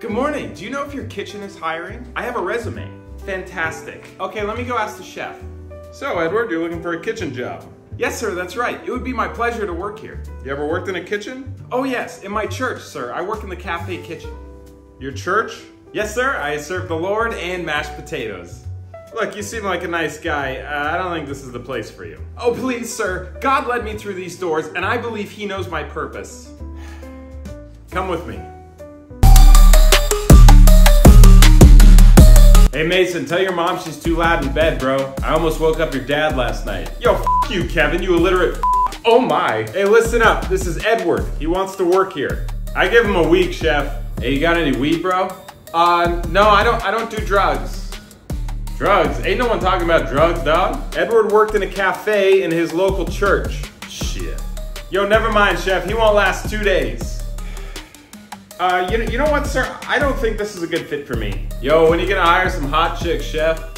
Good morning. Do you know if your kitchen is hiring? I have a resume. Fantastic. Okay, let me go ask the chef. So, Edward, you're looking for a kitchen job. Yes, sir, that's right. It would be my pleasure to work here. You ever worked in a kitchen? Oh, yes, in my church, sir. I work in the cafe kitchen. Your church? Yes, sir. I serve the Lord and mashed potatoes. Look, you seem like a nice guy. Uh, I don't think this is the place for you. Oh, please, sir. God led me through these doors, and I believe He knows my purpose. Come with me. Hey Mason, tell your mom she's too loud in bed, bro. I almost woke up your dad last night. Yo, f you, Kevin, you illiterate Oh my. Hey, listen up. This is Edward. He wants to work here. I give him a week, chef. Hey, you got any weed, bro? Uh, no, I don't, I don't do drugs. Drugs? Ain't no one talking about drugs, dog. Edward worked in a cafe in his local church. Shit. Yo, never mind, chef. He won't last two days. Uh, you, you know what, sir? I don't think this is a good fit for me. Yo, when are you gonna hire some hot chicks, chef?